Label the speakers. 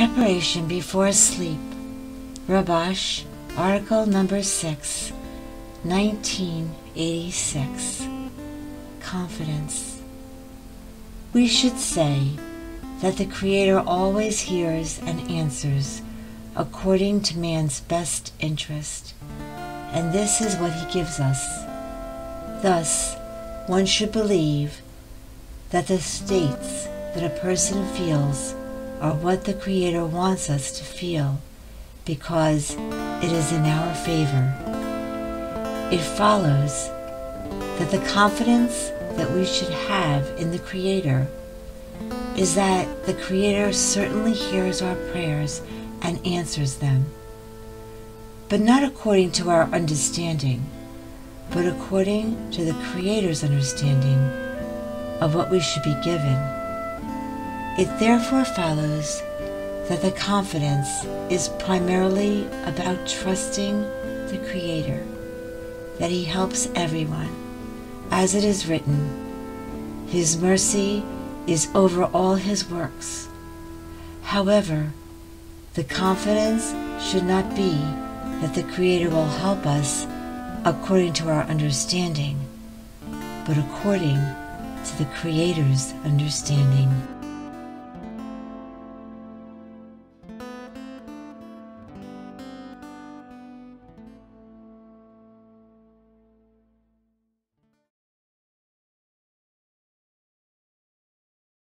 Speaker 1: Preparation before sleep. Rabash, article number 6, 1986. Confidence. We should say that the Creator always hears and answers according to man's best interest, and this is what he gives us. Thus, one should believe that the states that a person feels are what the Creator wants us to feel because it is in our favor. It follows that the confidence that we should have in the Creator is that the Creator certainly hears our prayers and answers them, but not according to our understanding, but according to the Creator's understanding of what we should be given. It therefore follows that the confidence is primarily about trusting the Creator, that He helps everyone, as it is written, His mercy is over all His works. However, the confidence should not be that the Creator will help us according to our understanding, but according to the Creator's understanding.